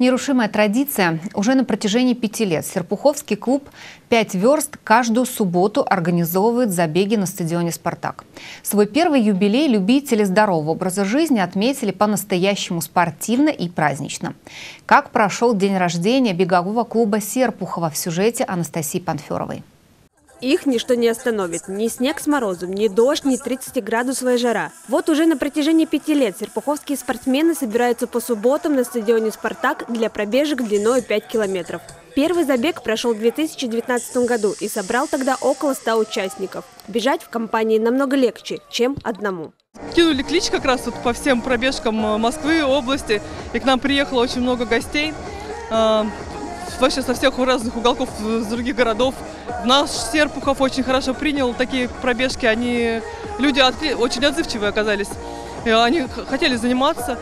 Нерушимая традиция. Уже на протяжении пяти лет Серпуховский клуб «Пять верст» каждую субботу организовывает забеги на стадионе «Спартак». Свой первый юбилей любители здорового образа жизни отметили по-настоящему спортивно и празднично. Как прошел день рождения бегового клуба «Серпухова» в сюжете Анастасии Панферовой. Их ничто не остановит. Ни снег с морозом, ни дождь, ни 30-градусовая жара. Вот уже на протяжении пяти лет серпуховские спортсмены собираются по субботам на стадионе «Спартак» для пробежек длиной 5 километров. Первый забег прошел в 2019 году и собрал тогда около 100 участников. Бежать в компании намного легче, чем одному. Кинули клич как раз вот по всем пробежкам э, Москвы, области, и к нам приехало очень много гостей. Э, вообще со всех разных уголков с других городов. Наш Серпухов очень хорошо принял такие пробежки. Они люди очень отзывчивые оказались. И они хотели заниматься.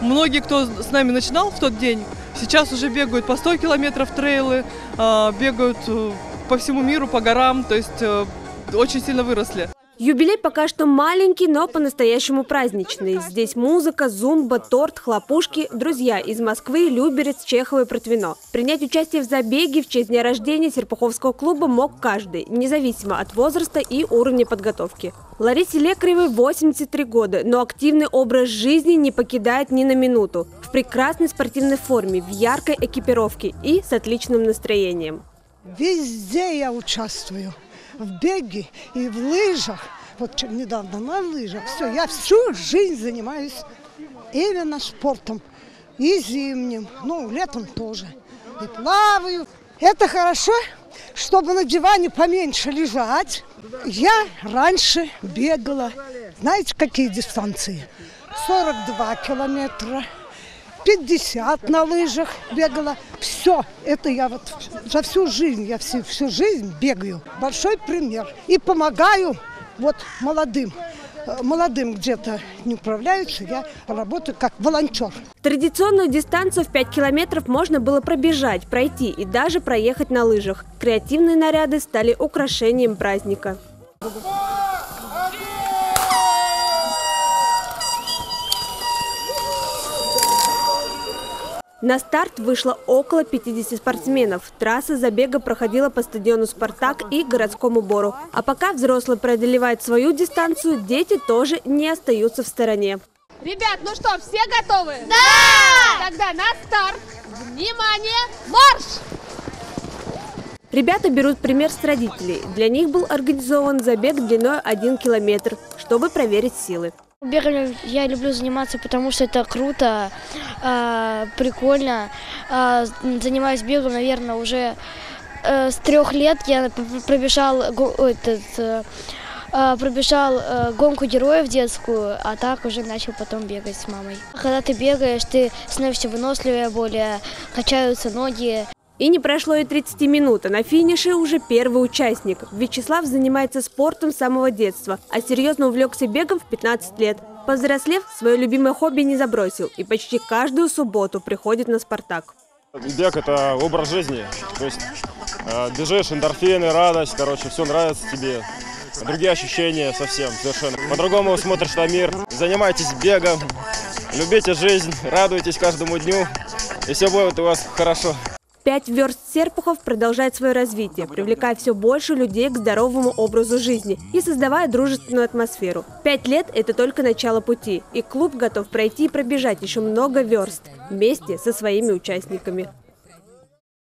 Многие, кто с нами начинал в тот день, сейчас уже бегают по 100 километров трейлы, а, бегают э, по всему миру, по горам, то есть э, очень сильно выросли. Юбилей пока что маленький, но по-настоящему праздничный. Здесь музыка, зумба, торт, хлопушки. Друзья из Москвы, Люберец, Чехова и Протвино. Принять участие в забеге в честь дня рождения Серпуховского клуба мог каждый, независимо от возраста и уровня подготовки. Ларисе Лекаревой 83 года, но активный образ жизни не покидает ни на минуту. В прекрасной спортивной форме, в яркой экипировке и с отличным настроением. Везде я участвую в беге и в лыжах. Вот недавно на лыжах. Все, я всю жизнь занимаюсь именно спортом. И зимним, ну, летом тоже. И плаваю. Это хорошо, чтобы на диване поменьше лежать. Я раньше бегала, знаете, какие дистанции? 42 километра, 50 на лыжах бегала. Все, это я вот за всю жизнь, я всю, всю жизнь бегаю. Большой пример. И помогаю вот молодым э, молодым где-то не управляются, я работаю как волонтер. Традиционную дистанцию в 5 километров можно было пробежать, пройти и даже проехать на лыжах. Креативные наряды стали украшением праздника. На старт вышло около 50 спортсменов. Трасса забега проходила по стадиону «Спартак» и городскому бору. А пока взрослые преодолевают свою дистанцию, дети тоже не остаются в стороне. Ребят, ну что, все готовы? Да! Тогда на старт. Внимание, марш! Ребята берут пример с родителей. Для них был организован забег длиной 1 километр, чтобы проверить силы. Бегом я люблю заниматься, потому что это круто, э, прикольно. Э, занимаюсь бегом, наверное, уже э, с трех лет. Я пробежал этот, э, пробежал э, гонку героев детскую, а так уже начал потом бегать с мамой. Когда ты бегаешь, ты становишься выносливее, более качаются ноги. И не прошло и 30 минут, а на финише уже первый участник. Вячеслав занимается спортом с самого детства, а серьезно увлекся бегом в 15 лет. Повзрослев, свое любимое хобби не забросил и почти каждую субботу приходит на «Спартак». Бег – это образ жизни. То есть э, бежишь, эндорфины, радость, короче, все нравится тебе. Другие ощущения совсем, совершенно. По-другому смотришь на мир. Занимайтесь бегом, любите жизнь, радуйтесь каждому дню, и все будет у вас хорошо. Пять верст Серпухов продолжает свое развитие, привлекая все больше людей к здоровому образу жизни и создавая дружественную атмосферу. Пять лет – это только начало пути, и клуб готов пройти и пробежать еще много верст вместе со своими участниками.